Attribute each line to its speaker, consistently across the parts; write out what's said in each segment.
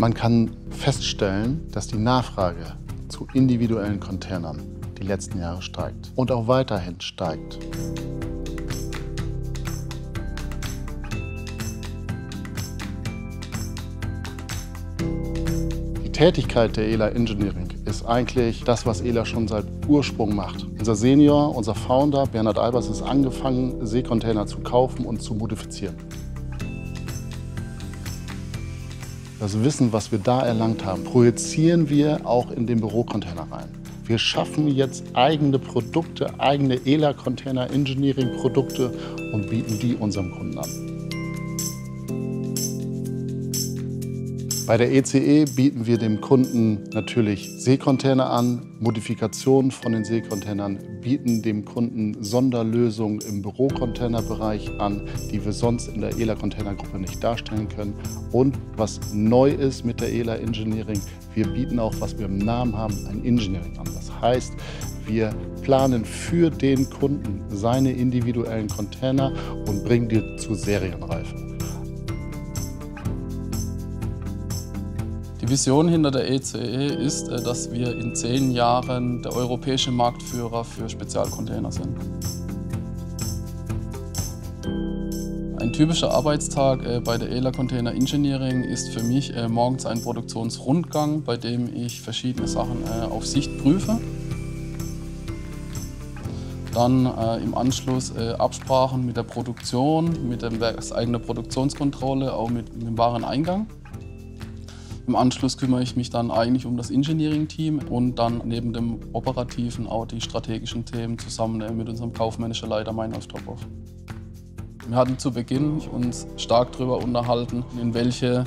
Speaker 1: Man kann feststellen, dass die Nachfrage zu individuellen Containern die letzten Jahre steigt und auch weiterhin steigt. Die Tätigkeit der ELA Engineering ist eigentlich das, was ELA schon seit Ursprung macht. Unser Senior, unser Founder Bernhard Albers ist angefangen, Seekontainer zu kaufen und zu modifizieren. Das Wissen, was wir da erlangt haben, projizieren wir auch in den Bürocontainer rein. Wir schaffen jetzt eigene Produkte, eigene ELA-Container, Engineering-Produkte und bieten die unserem Kunden an. Bei der ECE e bieten wir dem Kunden natürlich Seekontainer an, Modifikationen von den Seekontainern, bieten dem Kunden Sonderlösungen im Bürocontainerbereich an, die wir sonst in der ELA Containergruppe nicht darstellen können. Und was neu ist mit der ELA Engineering, wir bieten auch, was wir im Namen haben, ein Engineering an. Das heißt, wir planen für den Kunden seine individuellen Container und bringen die zur Serienreife.
Speaker 2: Die Vision hinter der ECE e ist, äh, dass wir in zehn Jahren der europäische Marktführer für Spezialcontainer sind. Ein typischer Arbeitstag äh, bei der ELA Container Engineering ist für mich äh, morgens ein Produktionsrundgang, bei dem ich verschiedene Sachen auf Sicht prüfe. Dann im Anschluss Absprachen mit der Produktion, mit der eigenen Produktionskontrolle, auch mit dem Wareneingang. Im Anschluss kümmere ich mich dann eigentlich um das Engineering-Team und dann neben dem operativen auch die strategischen Themen zusammen äh, mit unserem kaufmännischen Leiter Meinholz Topov. Wir hatten zu Beginn uns stark darüber unterhalten, in welche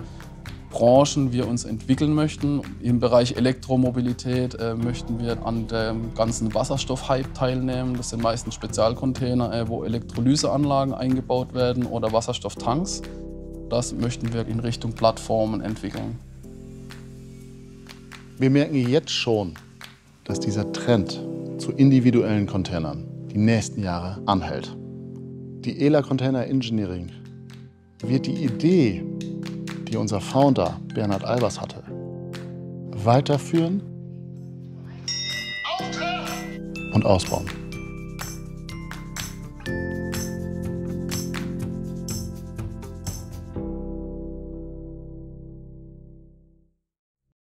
Speaker 2: Branchen wir uns entwickeln möchten. Im Bereich Elektromobilität äh, möchten wir an dem ganzen Wasserstoff-Hype teilnehmen. Das sind meistens Spezialcontainer, äh, wo Elektrolyseanlagen eingebaut werden oder Wasserstofftanks. Das möchten wir in Richtung Plattformen entwickeln.
Speaker 1: Wir merken jetzt schon, dass dieser Trend zu individuellen Containern die nächsten Jahre anhält. Die ELA Container Engineering wird die Idee, die unser Founder Bernhard Albers hatte, weiterführen und ausbauen.